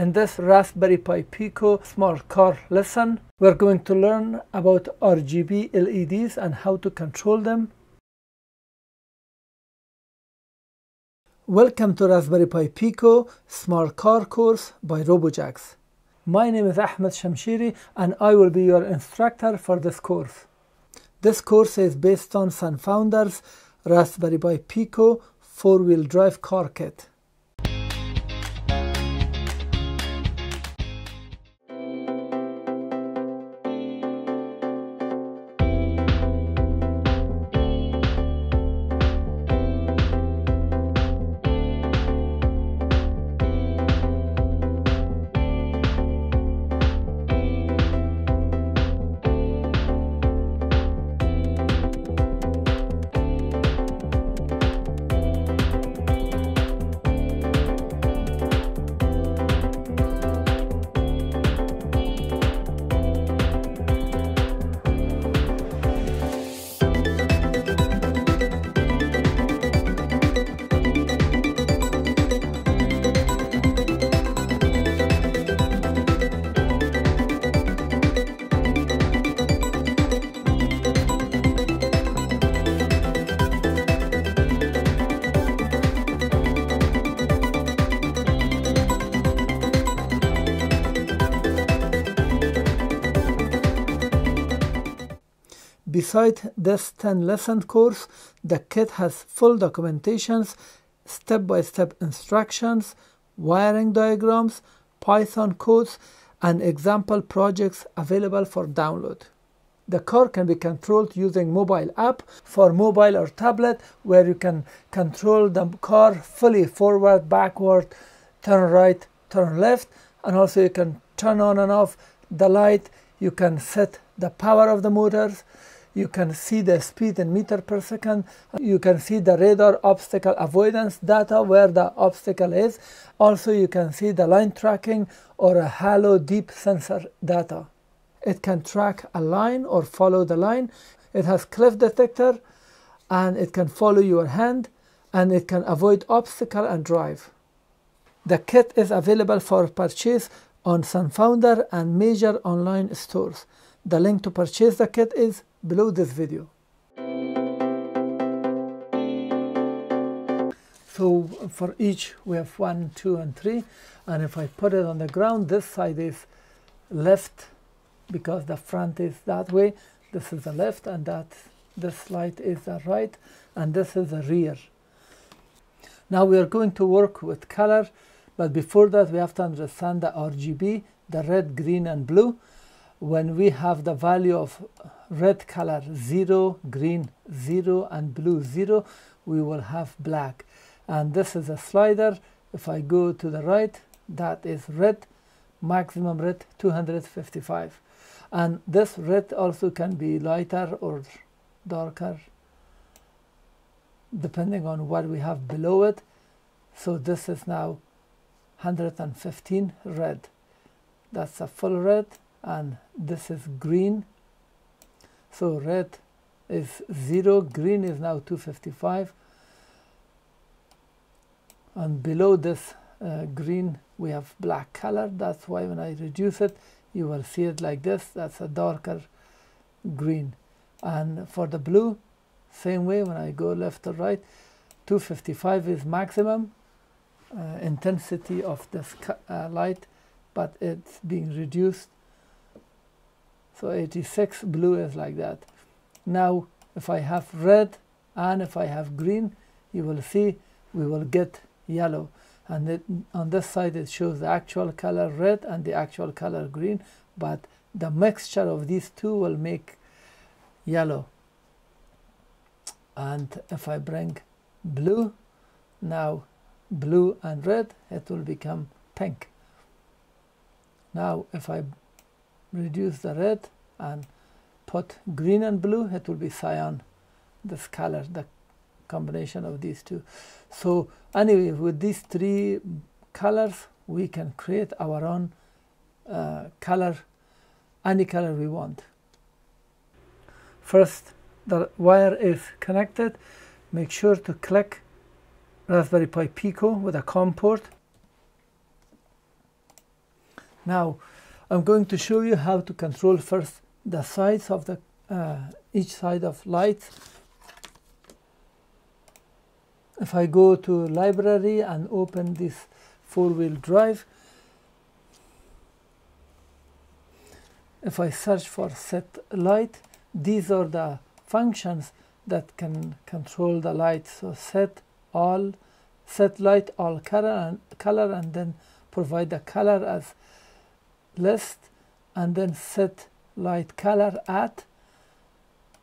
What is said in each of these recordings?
In this Raspberry Pi Pico smart car lesson, we're going to learn about RGB LEDs and how to control them. Welcome to Raspberry Pi Pico smart car course by RoboJax. My name is Ahmed Shamshiri and I will be your instructor for this course. This course is based on SunFounder's Raspberry Pi Pico four-wheel drive car kit. Beside this 10 lesson course, the kit has full documentations, step-by-step -step instructions, wiring diagrams, Python codes, and example projects available for download. The car can be controlled using mobile app for mobile or tablet where you can control the car fully forward, backward, turn right, turn left, and also you can turn on and off the light, you can set the power of the motors, you can see the speed in meter per second. You can see the radar obstacle avoidance data where the obstacle is. Also you can see the line tracking or a halo deep sensor data. It can track a line or follow the line. It has cliff detector and it can follow your hand and it can avoid obstacle and drive. The kit is available for purchase on SunFounder and major online stores. The link to purchase the kit is below this video. So for each we have one, two and three and if I put it on the ground this side is left because the front is that way this is the left and that this light is the right and this is the rear. Now we are going to work with color but before that we have to understand the RGB the red, green and blue when we have the value of red color 0, green 0 and blue 0 we will have black. And this is a slider. If I go to the right that is red maximum red 255 and this red also can be lighter or darker depending on what we have below it. So this is now 115 red. That's a full red and this is green. So red is 0 green is now 255 and below this uh, green we have black color. That's why when I reduce it you will see it like this. That's a darker green. And for the blue same way when I go left or right 255 is maximum uh, intensity of this uh, light but it's being reduced so 86 blue is like that. Now if I have red and if I have green you will see we will get yellow. And it, on this side it shows the actual color red and the actual color green but the mixture of these two will make yellow. And if I bring blue now blue and red it will become pink. Now if I reduce the red and put green and blue it will be cyan this color the combination of these two. So anyway with these three colors we can create our own uh, color any color we want. First the wire is connected. Make sure to click Raspberry Pi Pico with a COM port Now I'm going to show you how to control first the size of the uh, each side of lights. If I go to library and open this four-wheel drive, if I search for set light, these are the functions that can control the light. So set all, set light all color and color, and then provide the color as list, and then set light color at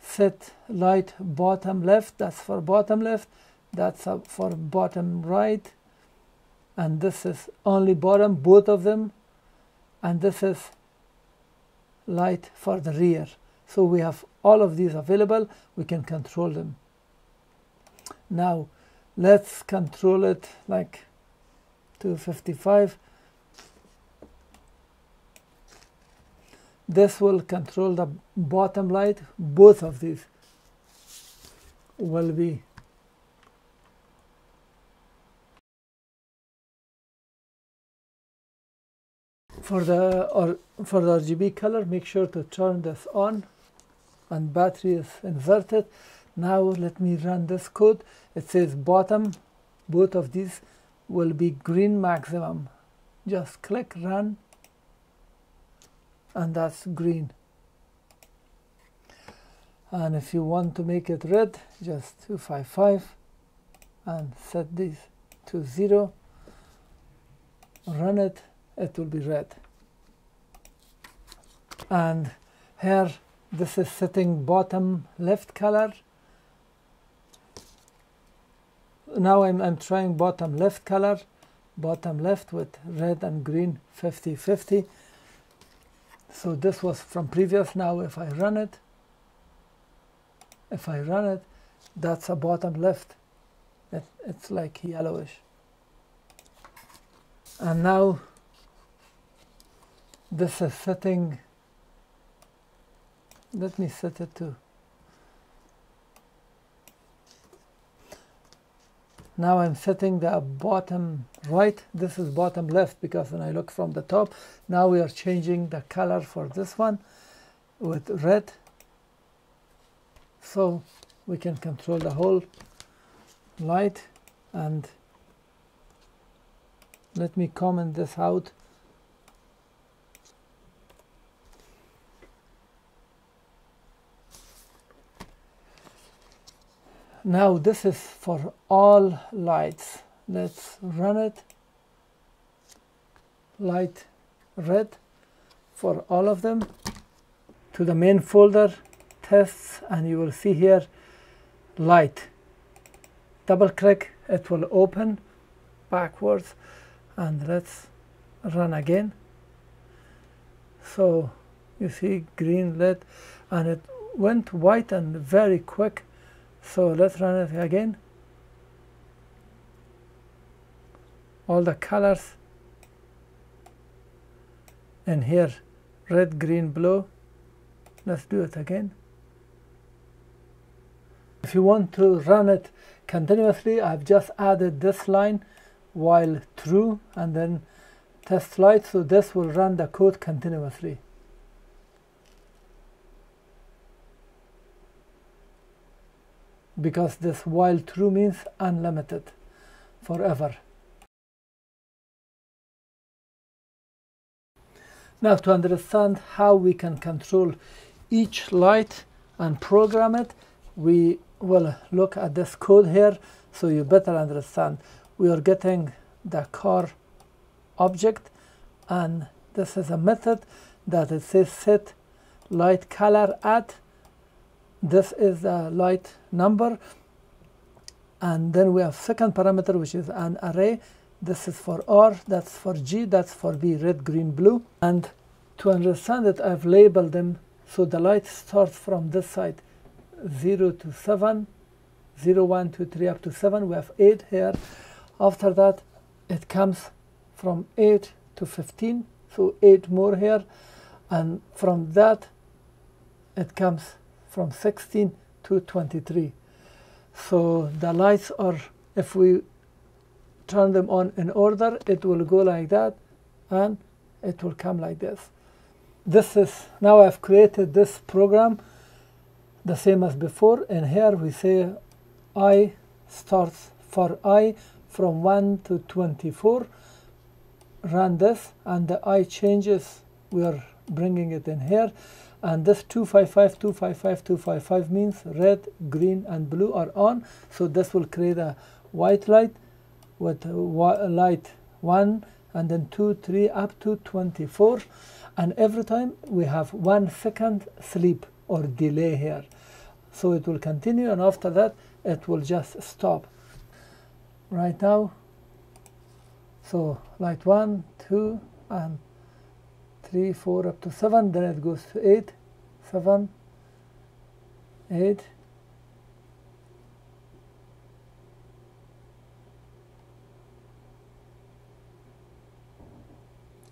set light bottom left that's for bottom left that's for bottom right and this is only bottom both of them and this is light for the rear. So we have all of these available we can control them. Now let's control it like 255 this will control the bottom light both of these will be for the or for the RGB color. Make sure to turn this on and battery is inverted. Now let me run this code. It says bottom both of these will be green maximum. Just click run and that's green. And if you want to make it red just 255 and set this to 0 run it it will be red. And here this is setting bottom left color. Now I'm, I'm trying bottom left color bottom left with red and green 50 50 so this was from previous now if I run it if I run it that's a bottom left. It, it's like yellowish. And now this is setting let me set it to now I'm setting the bottom right. This is bottom left because when I look from the top now we are changing the color for this one with red. So we can control the whole light and let me comment this out now this is for all lights. Let's run it. Light red for all of them. To the main folder tests and you will see here light. Double click it will open backwards and let's run again. So you see green lit and it went white and very quick so let's run it again. All the colors. And here red green blue. Let's do it again. If you want to run it continuously I've just added this line while true and then test light so this will run the code continuously because this while true means unlimited forever. Now to understand how we can control each light and program it, we will look at this code here so you better understand. We are getting the car object and this is a method that it says set light color at this is the light number. And then we have second parameter which is an array. This is for R that's for G that's for B red green blue. And to understand it I've labeled them. So the light starts from this side 0 to 7 0 1 2 3 up to 7 we have 8 here. After that it comes from 8 to 15 so 8 more here. And from that it comes from 16 to 23 so the lights are if we turn them on in order it will go like that and it will come like this. This is now I've created this program the same as before and here we say i starts for i from 1 to 24 run this and the i changes we are bringing it in here and this 255 255 255 means red green and blue are on. So this will create a white light with light 1 and then 2 3 up to 24 and every time we have one second sleep or delay here. So it will continue and after that it will just stop. Right now so light 1 2 and 3 4 up to 7 then it goes to 8 7 8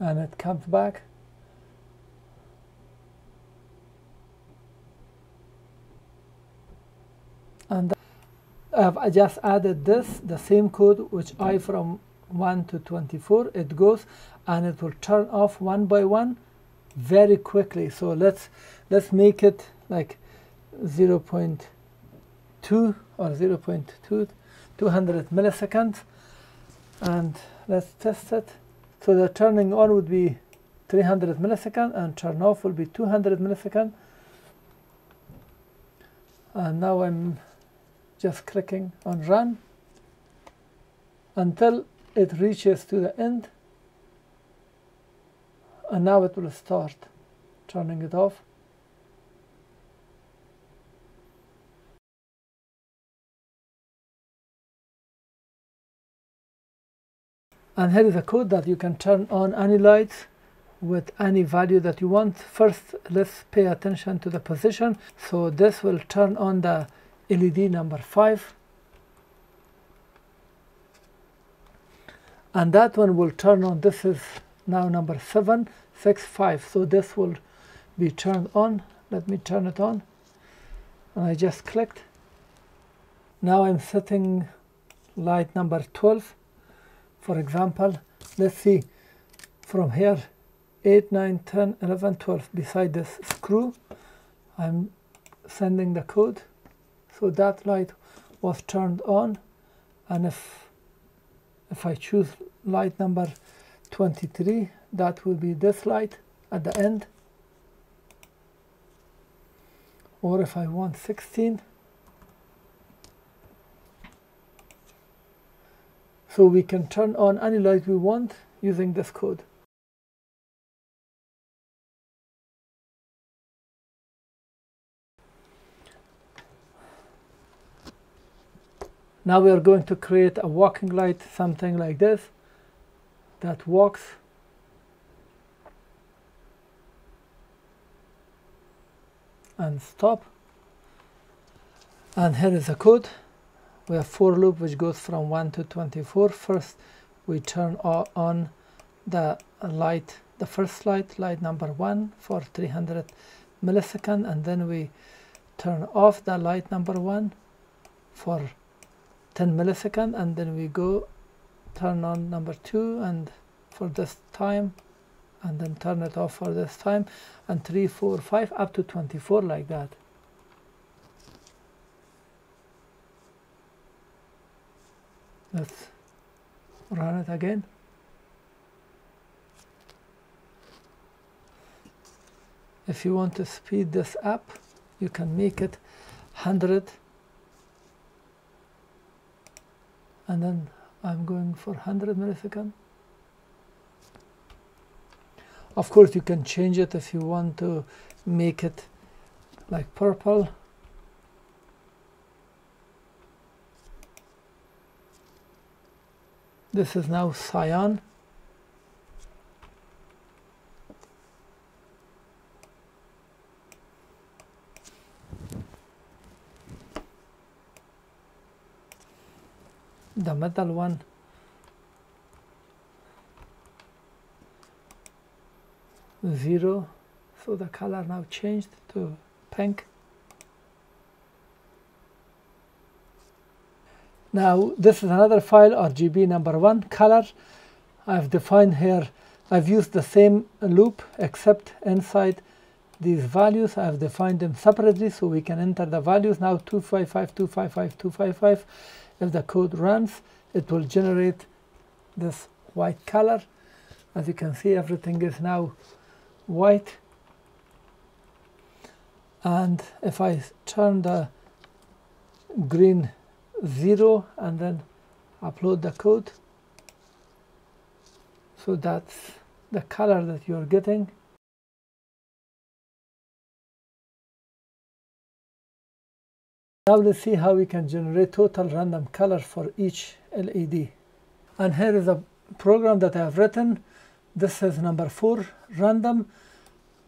and it comes back. And I've just added this the same code which I from 1 to 24 it goes and it will turn off one by one very quickly. So let's let's make it like 0 0.2 or 0 0.2 200 milliseconds. And let's test it. So the turning on would be 300 milliseconds and turn off will be 200 milliseconds. And now I'm just clicking on run until it reaches to the end and now it will start turning it off and here is a code that you can turn on any lights with any value that you want. First let's pay attention to the position. So this will turn on the LED number 5 and that one will turn on. This is now number 765 so this will be turned on. Let me turn it on. And I just clicked. Now I'm setting light number 12 for example let's see. From here 8 9 10 11 12 beside this screw I'm sending the code. So that light was turned on. And if if I choose light number 23 that will be this light at the end or if I want 16 so we can turn on any light we want using this code Now we are going to create a walking light, something like this, that walks. And stop. And here is the code. We have for loop which goes from 1 to 24. First we turn on the light, the first light, light number 1 for 300 millisecond and then we turn off the light number 1 for 10 millisecond and then we go turn on number two and for this time and then turn it off for this time and three four five up to 24 like that. Let's run it again. If you want to speed this up you can make it 100 and then I'm going for 100 millisecond of course you can change it if you want to make it like purple. This is now cyan. The metal one zero. So the color now changed to pink. Now this is another file RGB number one color. I've defined here I've used the same loop except inside these values. I have defined them separately so we can enter the values. Now 255 255 255 if the code runs it will generate this white color. As you can see everything is now white and if I turn the green 0 and then upload the code so that's the color that you're getting Now let's see how we can generate total random color for each LED. And here is a program that I have written. This is number 4 random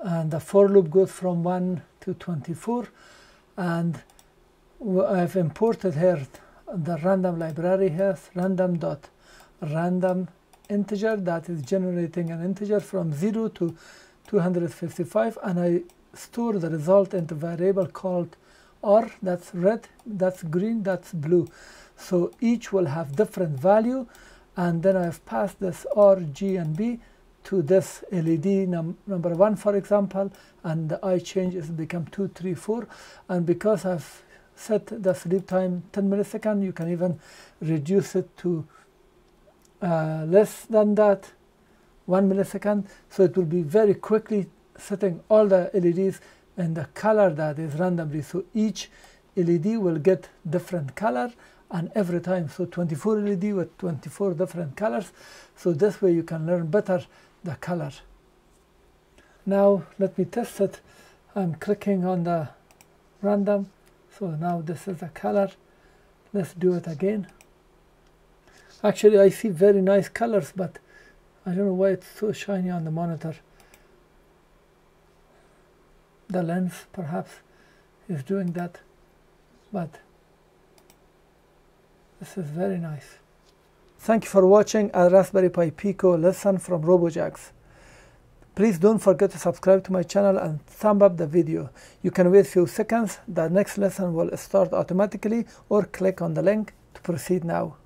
and the for loop goes from 1 to 24 and I've imported here the random library here random dot random integer that is generating an integer from 0 to 255 and I store the result into variable called R. That's red that's green that's blue. So each will have different value. And then I've passed this R G and B to this LED num number one for example and the I change become two, three, four. and because I've set the sleep time 10 millisecond you can even reduce it to uh, less than that 1 millisecond. So it will be very quickly setting all the LEDs and the color that is randomly. So each LED will get different color and every time so 24 LED with 24 different colors. So this way you can learn better the color. Now let me test it. I'm clicking on the random so now this is the color. Let's do it again. Actually I see very nice colors but I don't know why it's so shiny on the monitor. The lens perhaps is doing that but this is very nice thank you for watching. A raspberry pi pico lesson from robojax. Please don't forget to subscribe to my channel and thumb up the video. You can wait few seconds. The next lesson will start automatically or click on the link to proceed now